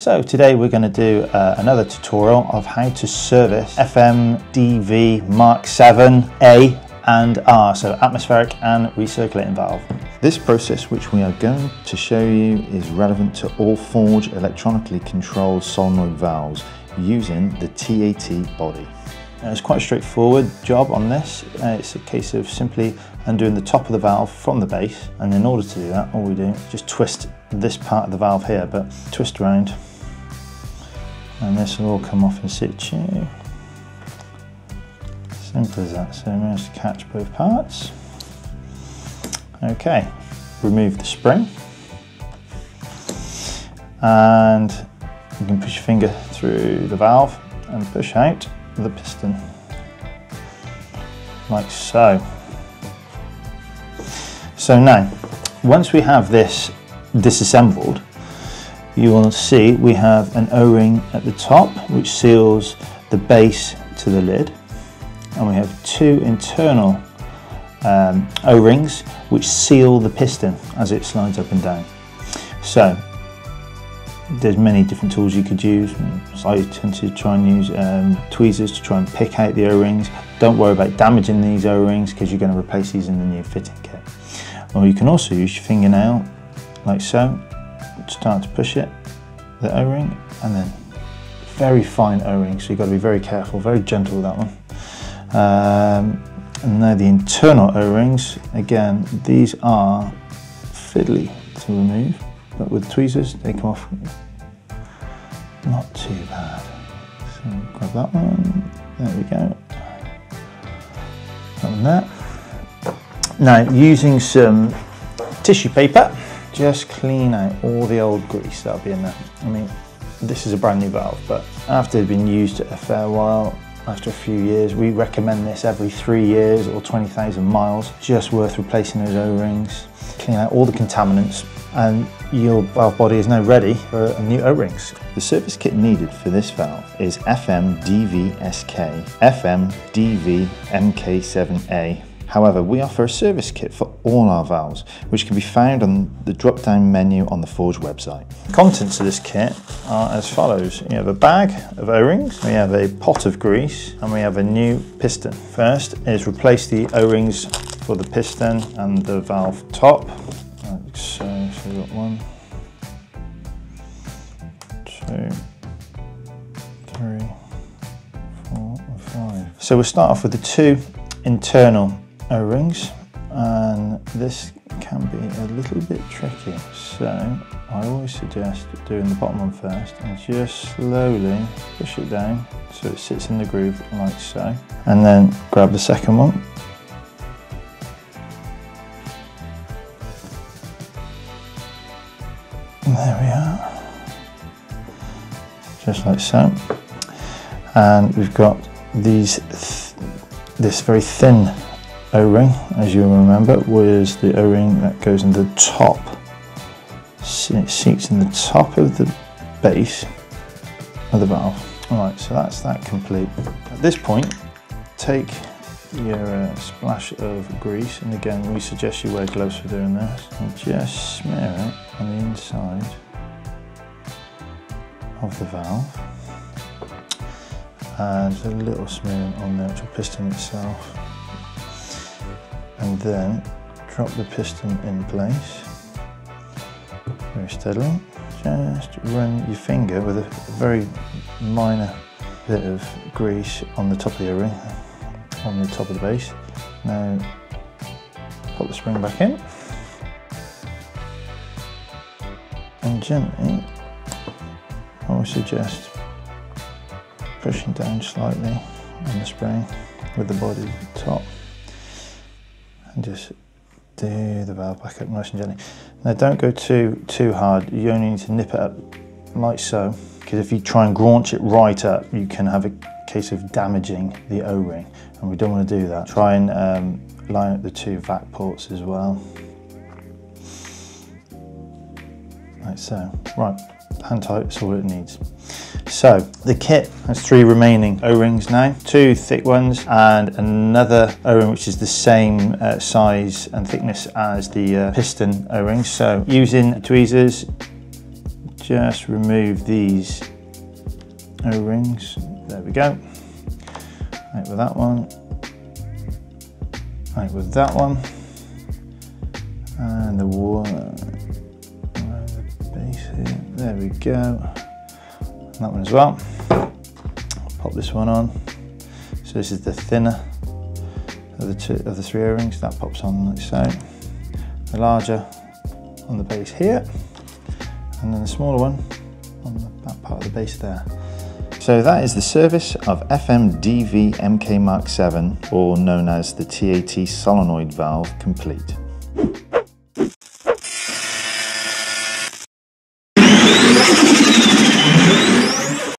So today we're going to do uh, another tutorial of how to service FMDV Mark 7A and R, so atmospheric and recirculating valve. This process which we are going to show you is relevant to all Forge electronically controlled solenoid valves using the TAT body. Uh, it's quite a straightforward job on this. Uh, it's a case of simply undoing the top of the valve from the base and in order to do that all we do is just twist this part of the valve here but twist around and this will all come off in situ. Simple as that. So managed to catch both parts. Okay, remove the spring. And you can push your finger through the valve and push out the piston. Like so. So now, once we have this disassembled, you will see we have an o-ring at the top which seals the base to the lid. And we have two internal um, o-rings which seal the piston as it slides up and down. So there's many different tools you could use. So I tend to try and use um, tweezers to try and pick out the o-rings. Don't worry about damaging these o-rings because you're going to replace these in the new fitting kit. Or you can also use your fingernail like so start to push it, the O-ring, and then very fine O-ring, so you've got to be very careful, very gentle with that one. Um, and now the internal O-rings, again, these are fiddly to remove, but with tweezers, they come off not too bad. So grab that one, there we go. That. Now, using some tissue paper, just clean out all the old grease that'll be in there. I mean, this is a brand new valve, but after it's been used a fair while, after a few years, we recommend this every three years or 20,000 miles. Just worth replacing those O-rings, clean out all the contaminants, and your valve body is now ready for new O-rings. The service kit needed for this valve is FMDVSK, FMDVMK7A, However, we offer a service kit for all our valves, which can be found on the drop-down menu on the Forge website. Contents of this kit are as follows. You have a bag of O-rings, we have a pot of grease, and we have a new piston. First is replace the O-rings for the piston and the valve top. Like so, so we've got one, two, three, four, five. So we'll start off with the two internal O-rings and this can be a little bit tricky. So I always suggest doing the bottom one first and just slowly push it down so it sits in the groove like so and then grab the second one. And there we are. Just like so. And we've got these th this very thin O-ring, as you remember, was the O-ring that goes in the top. It seats in the top of the base of the valve. Alright, so that's that complete. At this point, take your uh, splash of grease, and again, we suggest you wear gloves for doing this, and just smear it on the inside of the valve. And a little smearing on the actual piston itself and then drop the piston in place very steadily. Just run your finger with a very minor bit of grease on the top of the O-ring, on the top of the base. Now put the spring back in and gently I would suggest pushing down slightly on the spring with the body top and just do the valve back up nice and gently. Now don't go too, too hard, you only need to nip it up like so, because if you try and graunch it right up, you can have a case of damaging the O-ring, and we don't want to do that. Try and um, line up the two vac ports as well. Like so. Right, hand tight, that's all it needs. So the kit has three remaining O-rings now, two thick ones and another O-ring which is the same uh, size and thickness as the uh, piston O-rings. So using tweezers, just remove these O-rings. There we go. Right with that one. Right with that one. And the one, here. There we go. That one as well. Pop this one on. So this is the thinner of the two of the three O-rings. That pops on like so. The larger on the base here, and then the smaller one on the part of the base there. So that is the service of FMDV MK Mark 7, or known as the TAT solenoid valve, complete.